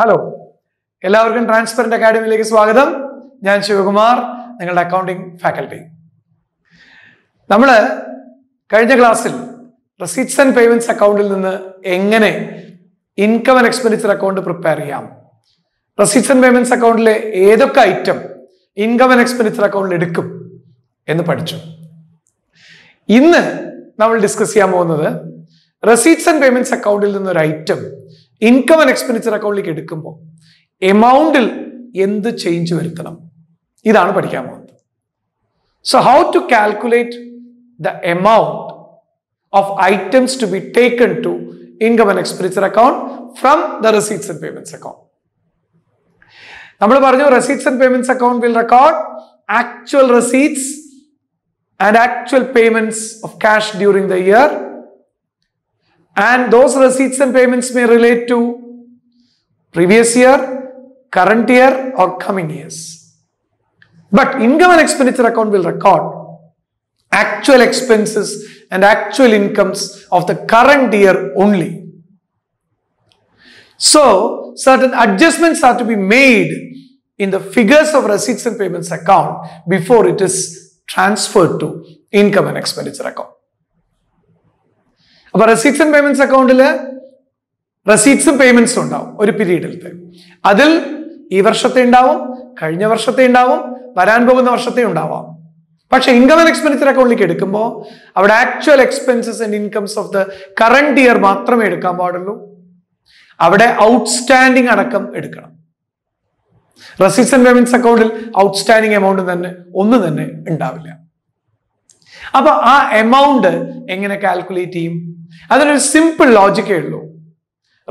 Hello എല്ലാവർക്കും transparent അക്കാഡമിയിലേക്ക് സ്വാഗതം. ഞാൻ ശിവകുമാർ നിങ്ങളുടെ അക്കൗണ്ടിംഗ് ഫാക്കൽറ്റി നമ്മൾ കഴിഞ്ഞ ക്ലാസ്സിൽ റെസീറ്റ്സ് ആൻഡ് പേയ്മെന്റ്സ് അക്കൗണ്ടിൽ നിന്ന് എങ്ങനെ income and expenditure account prepare ചെയ്യാം? റെസീറ്റ്സ് ആൻഡ് പേയ്മെന്റ്സ് അക്കൗണ്ടിലെ ഏതൊക്കെ ഐറ്റം ഇൻകം ആൻഡ് എക്സ്പെൻഡിച്ചർ അക്കൗണ്ടിൽ എടുക്കും എന്ന് പഠിച്ചു. ഇന്ന് നമ്മൾ ഡിസ്കസ് ചെയ്യാൻ പോകുന്നത് റെസീറ്റ്സ് ആൻഡ് പേയ്മെന്റ്സ് അക്കൗണ്ടിൽ നിന്നൊരു ഐറ്റം ഇൻകം ആൻഡ് എക്സ്പെൻഡിച്ചർ അക്കൗണ്ടിലേക്ക് എടുക്കുമ്പോൾ എമൗണ്ടിൽ എന്ത് ചേഞ്ച് വരുത്തണം ഇതാണ് പഠിക്കാൻ പോകുന്നത് so how to calculate the amount of items to be taken to income and expenditure account from the receipts and payments account നമ്മൾ പറഞ്ഞു receipts and payments account will record actual receipts and actual payments of cash during the year. and those receipts and payments may relate to previous year, current year, or coming years. But income and expenditure account will record actual expenses and actual incomes of the current year only. So, certain adjustments are to be made in the figures of receipts and payments account before it is transferred to income and expenditure account. അപ്പൊ receipts and payments അക്കൗണ്ടിൽ റെസീറ്റ്സും പേയ്മെന്റ്സും ഉണ്ടാവും ഒരു പീരീഡിലത്തെ അതിൽ ഈ വർഷത്തെ ഉണ്ടാവും കഴിഞ്ഞ വർഷത്തെ ഉണ്ടാവും വരാൻ പോകുന്ന വർഷത്തെ ഉണ്ടാവാം. പക്ഷെ ഇൻകം ആൻഡ് എക്സ്പെൻഡിച്ചർ അക്കൗണ്ടിലേക്ക് എടുക്കുമ്പോൾ അവിടെ actual expenses and incomes of the current year മാത്രമേ എടുക്കാൻ പാടുള്ളൂ. അവിടെ ഔട്ട്സ്റ്റാൻഡിങ് അടക്കം എടുക്കണം. റെസീറ്റ്സ് ആൻഡ് പേയ്മെന്റ്സ് അക്കൗണ്ടിൽ ഔട്ട്സ്റ്റാൻഡിങ് എമൗണ്ട് തന്നെ ഒന്നും തന്നെ ഉണ്ടാവില്ല. അപ്പൊ ആ എമൗണ്ട് എങ്ങനെ കാൽക്കുലേറ്റ് ചെയ്യും? അതിനൊരു സിമ്പിൾ ലോജിക്കേ ഉള്ളൂ.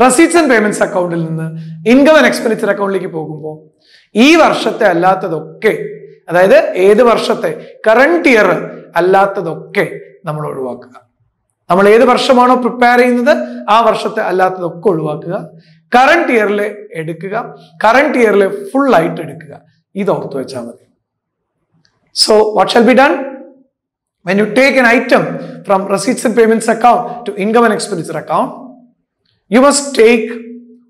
റെസീറ്റ്സ് ആൻഡ് പേയ്മെന്റ്സ് അക്കൗണ്ടിൽ നിന്ന് ഇൻകം ആൻഡ് എക്സ്പെൻഡിച്ചർ അക്കൗണ്ടിലേക്ക് പോകുമ്പോൾ ഈ വർഷത്തെ അല്ലാത്തതൊക്കെ അതായത് ഏത് വർഷത്തെ കറണ്ട് ഇയർ അല്ലാത്തതൊക്കെ നമ്മൾ ഒഴിവാക്കുക. നമ്മൾ ഏത് വർഷമാണോ പ്രിപ്പയർ ചെയ്യുന്നത് ആ വർഷത്തെ അല്ലാത്തതൊക്കെ ഒഴിവാക്കുക. കറണ്ട് ഇയറിൽ എടുക്കുക. കറണ്ട് ഇയറിൽ ഫുൾ ആയിട്ട് എടുക്കുക. ഇത് ഓർത്ത് വെച്ചാൽ മതി. So what shall be done When you take an item from receipts and payments account to income and expenditure account, you must take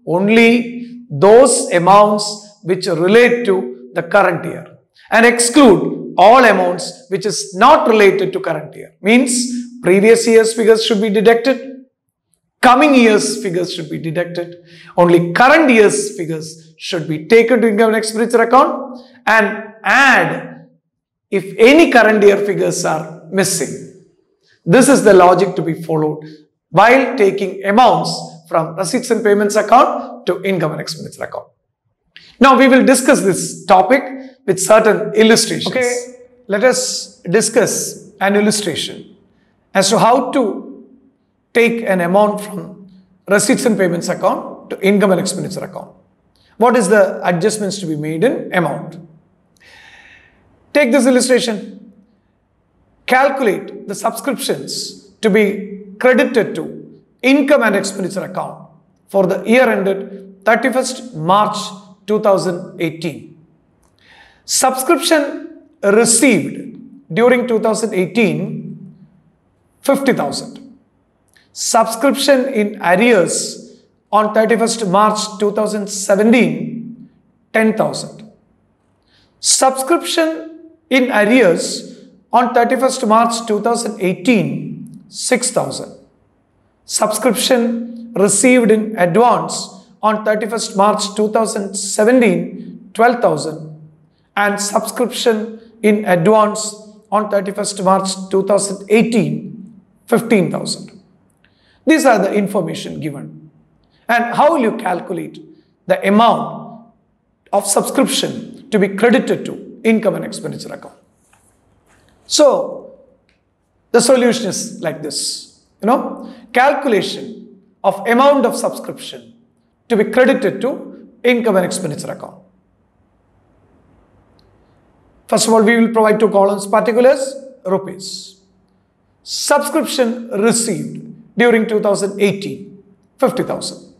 only those amounts which relate to the current year and exclude all amounts which is not related to current year. Means previous year's figures should be deducted, coming year's figures should be deducted. Only current year's figures should be taken to income and expenditure account and add if any current year figures are missing this is the logic to be followed while taking amounts from receipts and payments account to income and expenditure account now we will discuss this topic with certain illustrations. Okay, let us discuss an illustration as to how to take an amount from receipts and payments account to income and expenditure account. What is the adjustments to be made in amount? Take this illustration. Calculate the subscriptions to be credited to income and expenditure account for the year ended 31st March 2018 subscription received during 2018 50000 subscription in arrears on 31st march 2017 10000 subscription in arrears on 31st march 2018 6000 subscription received in advance on 31st march 2017 12000 and subscription in advance on 31st March 2018 15,000. These are the information given. And how will you calculate the amount of subscription to be credited to income and expenditure account? So, the solution is like this, you know, calculation of amount of subscription to be credited to income and expenditure account. First of all, we will provide two columns, particulars, rupees. Subscription received during 2018, 50,000.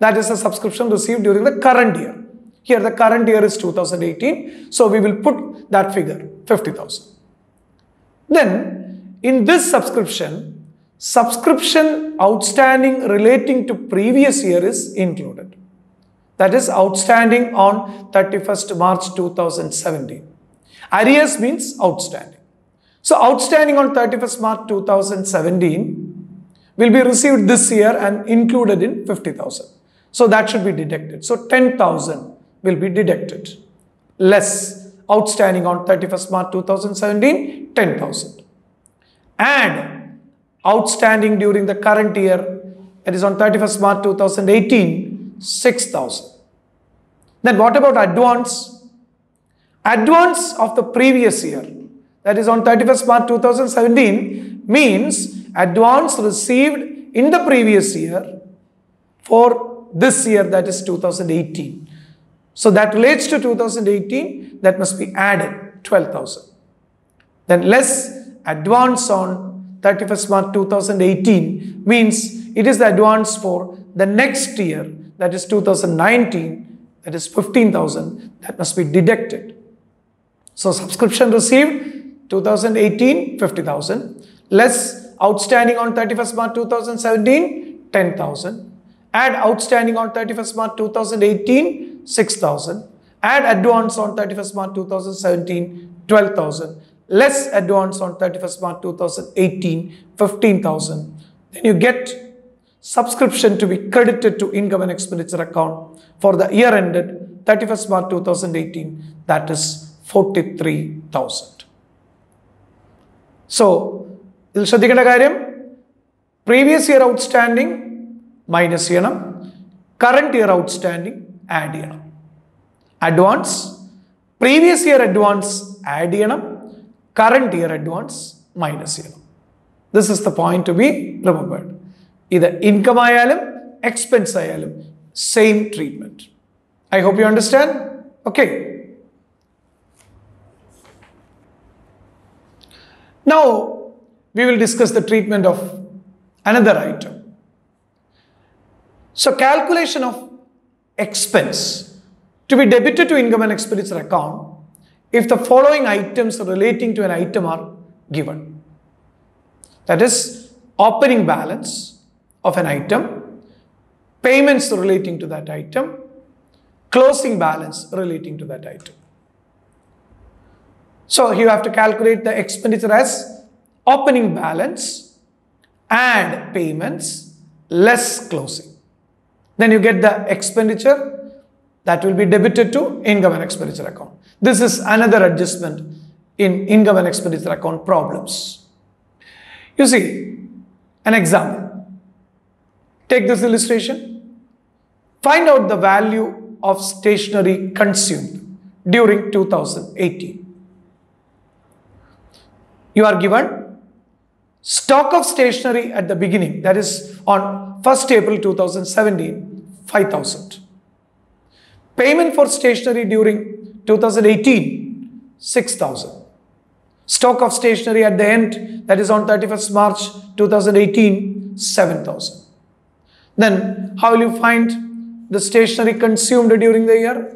That is the subscription received during the current year. Here the current year is 2018, so we will put that figure, 50,000. Then, in this subscription, subscription outstanding relating to previous year is included. That is outstanding on 31st March 2017. Arrears means outstanding. So outstanding on 31st March 2017 will be received this year and included in 50,000. So that should be deducted. So 10,000 will be deducted. Less outstanding on 31st March 2017, 10,000. And outstanding during the current year, that is on 31st March 2018, 6,000. Then what about advance? Advance of the previous year, that is on 31st March 2017, means advance received in the previous year for this year, that is 2018. So that relates to 2018, that must be added 12,000. Then less advance on 31st March 2018 means it is the advance for the next year, that is 2019, that is 15,000, that must be deducted. So subscription received 2018, 50,000, less outstanding on 31st March 2017, 10,000, add outstanding on 31st March 2018, 6,000, add advance on 31st March 2017, 12,000, less advance on 31st March 2018, 15,000. Then you get subscription to be credited to income and expenditure account for the year ended 31st March 2018, that is 43,000. So ഇതിൽ ശ്രദ്ധിക്കേണ്ട കാര്യം previous year outstanding minus ചെയ്യണം current year outstanding add ചെയ്യണം advance previous year advance add ചെയ്യണം current year advance minus ചെയ്യണം this is the point two B remembered ഇത് income ആയാലും expense ആയാലും same treatment I hope you understand okay Now, we will discuss the treatment of another item. So, calculation of expense to be debited to income and expenditure account if the following items relating to an item are given. That is, opening balance of an item, payments relating to that item, closing balance relating to that item. So you have to calculate the expenditure as opening balance and payments less closing. Then you get the expenditure that will be debited to income and expenditure account. This is another adjustment in income and expenditure account problems. You see, an example. Take this illustration. Find out the value of stationery consumed during 2018 you are given stock of stationery at the beginning that is on 1st April 2017 5000 payment for stationery during 2018 6000 stock of stationery at the end that is on 31st March 2018 7000 then how will you find the stationery consumed during the year?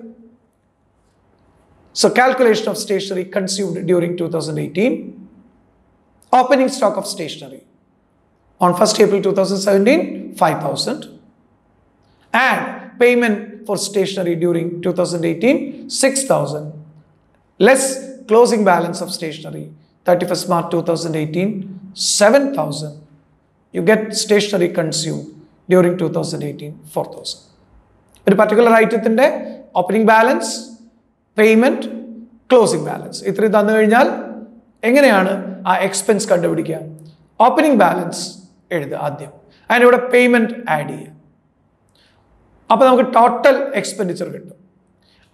So calculation of stationery consumed during 2018 opening stock of stationery on 1st April 2017 5000 and payment for stationery during 2018 6000 less closing balance of stationery 31st March 2018 7000 you get stationery consumed during 2018 4000 ഒരു particular ഐറ്റത്തിൻ്റെ opening balance payment closing balance ഇത്രയും തന്നു കഴിഞ്ഞാൽ എങ്ങനെയാണ് ആ expense കണ്ടുപിടിക്കുക? Opening balance എഴുതുക ആദ്യം. അതിനിവിടെ പേയ്മെന്റ് ആഡ് ചെയ്യുക. അപ്പോൾ നമുക്ക് ടോട്ടൽ എക്സ്പെൻഡിച്ചർ കിട്ടും.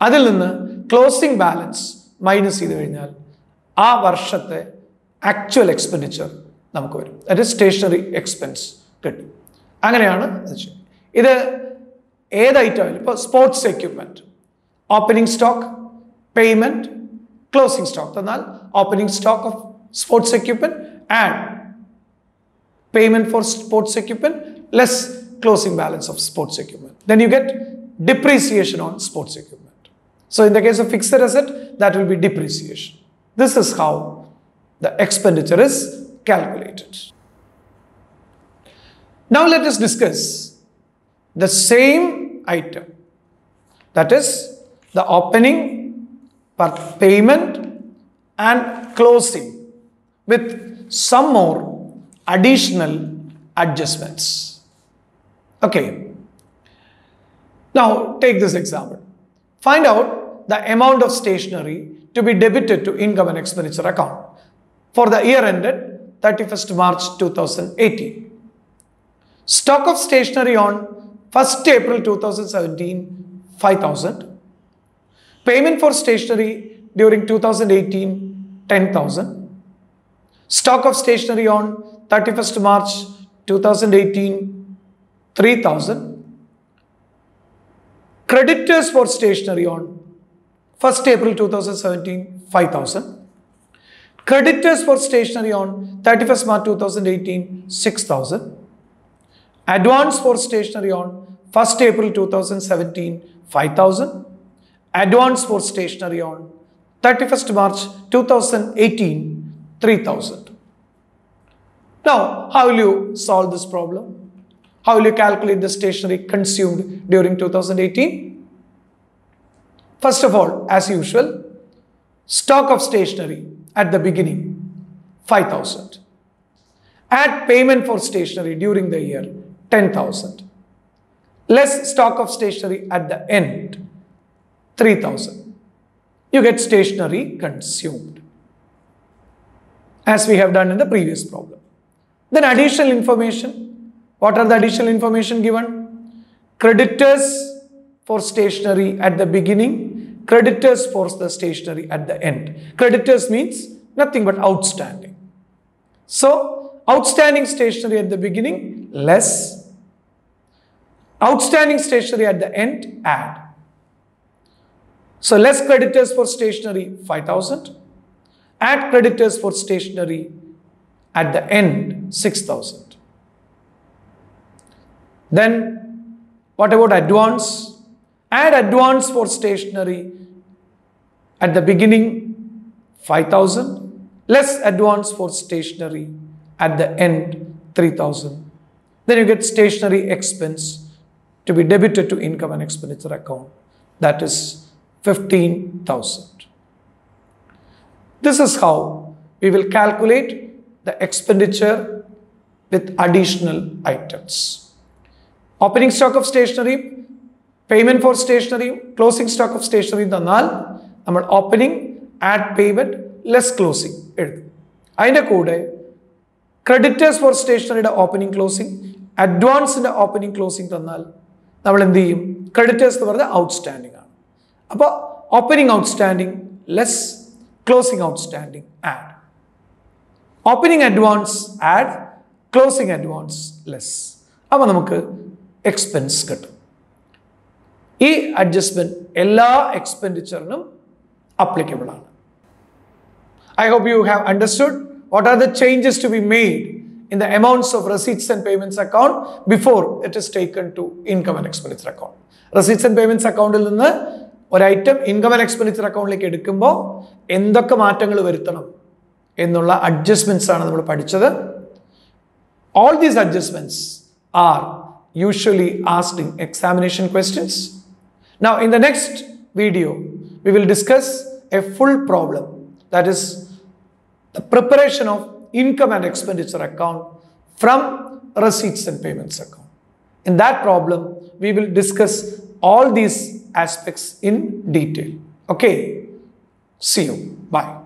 അതിൽ നിന്ന് ക്ലോസിംഗ് ബാലൻസ് മൈനസ് ചെയ്ത് കഴിഞ്ഞാൽ ആ വർഷത്തെ ആക്ച്വൽ എക്സ്പെൻഡിച്ചർ നമുക്ക് വരും. ദാറ്റ് സ്റ്റേഷനറി എക്സ്പെൻസ് കിട്ടും. അങ്ങനെയാണ് ഇത് ഏത് ഐറ്റം ആയാലും ഇപ്പോൾ sports equipment opening stock payment closing stock തന്നാൽ opening stock of sports equipment and payment for sports equipment less closing balance of sports equipment. Then you get depreciation on sports equipment. So in the case of fixed asset, that will be depreciation. This is how the expenditure is calculated. Now let us discuss the same item That is the opening, per- payment, and closing with some more additional adjustments. Okay. Now take this example. Find out the amount of stationery to be debited to income and expenditure account for the year ended 31st March 2018. Stock of stationery on 1st April 2017 5000. Payment for stationery during 2018 10,000. Stock of stationery on 31st March 2018 3000. Creditors for stationery on 1st April 2017 5000. Creditors for stationery on 31st March 2018 6000. Advance for stationery on 1st April 2017 5000. Advance for stationery on 31st March 2018 3000. Now, how will you solve this problem? How will you calculate the stationery consumed during 2018? First of all, as usual, stock of stationery at the beginning 5000. Add payment for stationery during the year 10,000. Less stock of stationery at the end 3000. You get stationery consumed as we have done in the previous problem. Then additional information. What are the additional information given? Creditors for stationery at the beginning, creditors for the stationery at the end. Creditors means nothing but outstanding. So, outstanding stationery at the beginning, less. Outstanding stationery at the end, add. So, less creditors for stationery, 5000. Add creditors for stationery at the end, 6000. Then, what about advance? Add advance for stationery at the beginning, 5000. Less advance for stationery at the end, 3000. Then you get stationery expense to be debited to income and expenditure account. That is 15,000. This is how we will calculate the expenditure with additional items. Opening stock of stationery, payment for stationery, closing stock of stationery തന്നാൽ നമ്മൾ opening add payment less closing എഴുതും അതിന്റെ കൂടെ creditors for സ്റ്റേഷനറിയുടെ opening closing അഡ്വാൻസിന്റെ opening closing തന്നാൽ നമ്മൾ എന്ത് ചെയ്യും ക്രെഡിറ്റേഴ്സ് creditors പറഞ്ഞാൽ ഔട്ട്സ്റ്റാൻഡിംഗ് അപ്പോൾ opening outstanding less closing outstanding add opening advance add closing advance less അപ്പോൾ നമുക്ക് എക്സ്പെൻസ് കിട്ടും. ഈ അഡ്ജസ്റ്റ്മെന്റ് എല്ലാ എക്സ്പെൻഡിച്ചറിനും അപ്ലിക്കബിൾ ആണ്. I hope you have understood what are the changes to be made in the amounts of receipts and payments account before it is taken to income and expenditure account receipts and payments അക്കൗണ്ടിൽ നിന്ന് ഒരൈറ്റം income and expenditure അക്കൗണ്ടിലേക്ക് എടുക്കുമ്പോൾ എന്തൊക്കെ മാറ്റങ്ങൾ വരുത്തണം എന്നുള്ള adjustments ആണ് നമ്മൾ പഠിച്ചത്. All these adjustments are usually asked in examination questions now in the next video we will discuss a full problem that is the preparation of income and expenditure account from receipts and payments account in that problem we will discuss all these aspects in detail. Okay, see you. Bye.